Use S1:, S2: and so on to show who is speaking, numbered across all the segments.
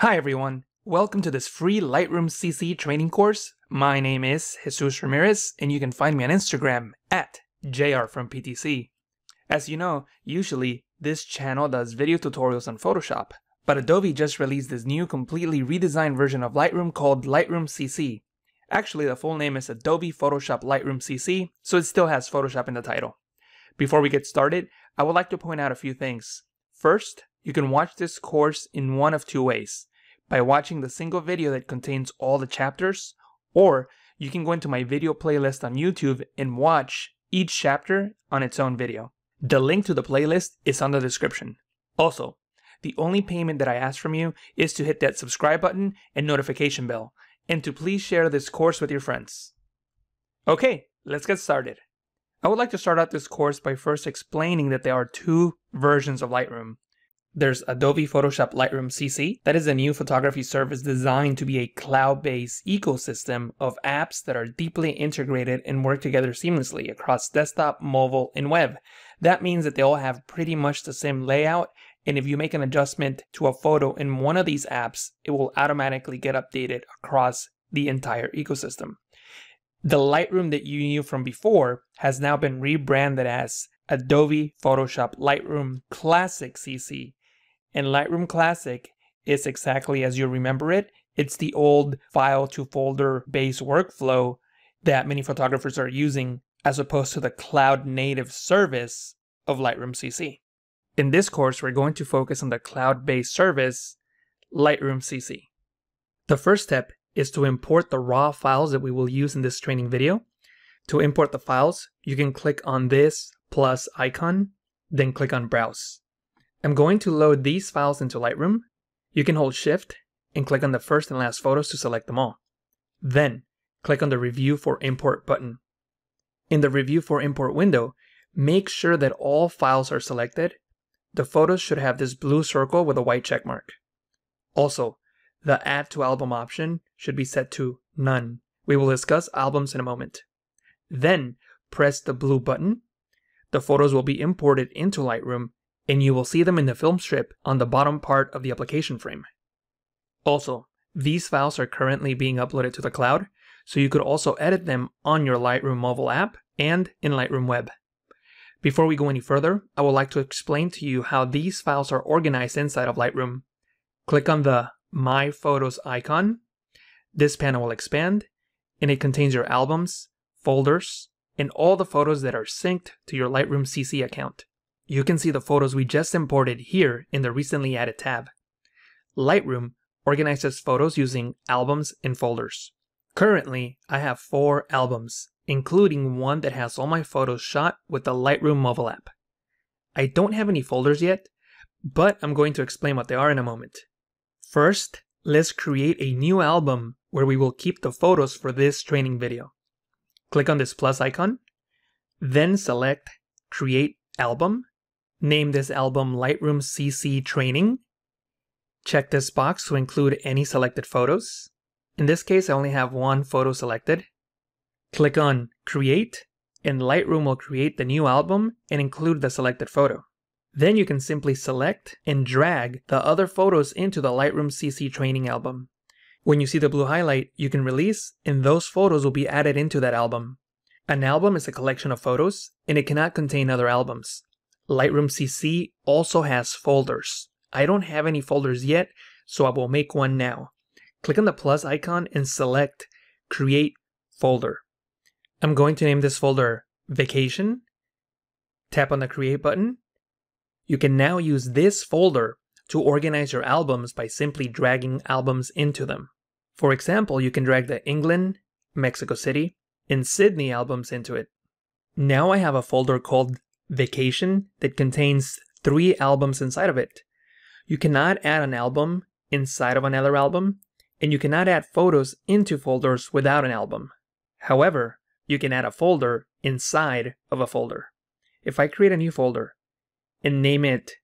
S1: Hi everyone, welcome to this free Lightroom CC training course. My name is Jesus Ramirez and you can find me on Instagram at JR from. As you know, usually this channel does video tutorials on Photoshop, but Adobe just released this new completely redesigned version of Lightroom called Lightroom CC. Actually, the full name is Adobe Photoshop Lightroom CC, so it still has Photoshop in the title. Before we get started, I would like to point out a few things. First, you can watch this course in one of two ways. By watching the single video that contains all the chapters, or you can go into my video playlist on YouTube and watch each chapter on its own video. The link to the playlist is on the description. Also, the only payment that I ask from you is to hit that subscribe button and notification bell, and to please share this course with your friends. Okay, let's get started. I would like to start out this course by first explaining that there are two versions of Lightroom. There's Adobe Photoshop Lightroom CC. That is a new photography service designed to be a cloud-based ecosystem of apps that are deeply integrated and work together seamlessly across desktop, mobile, and web. That means that they all have pretty much the same layout, and if you make an adjustment to a photo in one of these apps, it will automatically get updated across the entire ecosystem. The Lightroom that you knew from before has now been rebranded as Adobe Photoshop Lightroom Classic CC and Lightroom Classic is exactly as you remember it. It's the old file to folder based workflow that many photographers are using as opposed to the cloud native service of Lightroom CC. In this course, we're going to focus on the cloud based service, Lightroom CC. The first step is to import the raw files that we will use in this training video. To import the files, you can click on this plus icon, then click on Browse. I'm going to load these files into Lightroom. You can hold Shift and click on the first and last photos to select them all. Then, click on the Review for Import button. In the Review for Import window, make sure that all files are selected. The photos should have this blue circle with a white check mark. Also, the Add to Album option should be set to None. We will discuss albums in a moment. Then, press the blue button. The photos will be imported into Lightroom and you will see them in the film strip on the bottom part of the application frame. Also, these files are currently being uploaded to the cloud, so you could also edit them on your Lightroom mobile app and in Lightroom Web. Before we go any further, I would like to explain to you how these files are organized inside of Lightroom. Click on the My Photos icon. This panel will expand, and it contains your albums, folders, and all the photos that are synced to your Lightroom CC account. You can see the photos we just imported here in the recently added tab. Lightroom organizes photos using albums and folders. Currently, I have four albums, including one that has all my photos shot with the Lightroom mobile app. I don't have any folders yet, but I'm going to explain what they are in a moment. First, let's create a new album where we will keep the photos for this training video. Click on this plus icon, then select Create Album, Name this album Lightroom CC Training. Check this box to include any selected photos. In this case, I only have one photo selected. Click on Create, and Lightroom will create the new album and include the selected photo. Then you can simply select and drag the other photos into the Lightroom CC training album. When you see the blue highlight, you can release, and those photos will be added into that album. An album is a collection of photos, and it cannot contain other albums. Lightroom CC also has folders. I don't have any folders yet, so I will make one now. Click on the plus icon and select Create Folder. I'm going to name this folder Vacation. Tap on the Create button. You can now use this folder to organize your albums by simply dragging albums into them. For example, you can drag the England, Mexico City, and Sydney albums into it. Now I have a folder called Vacation that contains three albums inside of it. You cannot add an album inside of another album, and you cannot add photos into folders without an album. However, you can add a folder inside of a folder. If I create a new folder and name it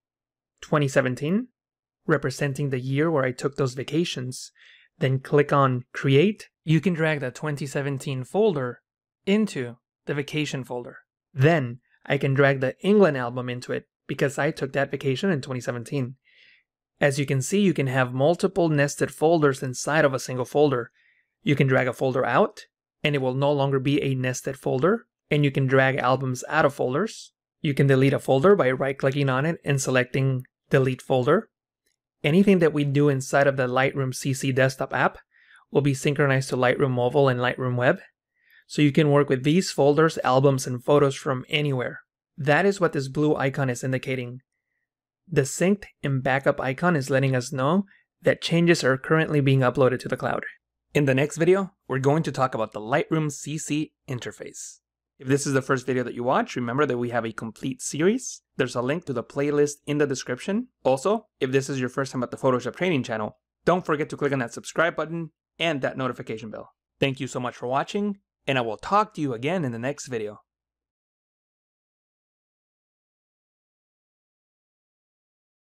S1: 2017, representing the year where I took those vacations, then click on Create, you can drag the 2017 folder into the vacation folder. Then I can drag the England album into it because I took that vacation in 2017. As you can see, you can have multiple nested folders inside of a single folder. You can drag a folder out, and it will no longer be a nested folder, and you can drag albums out of folders. You can delete a folder by right-clicking on it and selecting Delete Folder. Anything that we do inside of the Lightroom CC desktop app will be synchronized to Lightroom Mobile and Lightroom Web, so you can work with these folders, albums, and photos from anywhere. That is what this blue icon is indicating. The synced and backup icon is letting us know that changes are currently being uploaded to the cloud. In the next video, we're going to talk about the Lightroom CC interface. If this is the first video that you watch, remember that we have a complete series. There's a link to the playlist in the description. Also, if this is your first time at the Photoshop training channel, don't forget to click on that subscribe button and that notification bell. Thank you so much for watching, and I will talk to you again in the next video.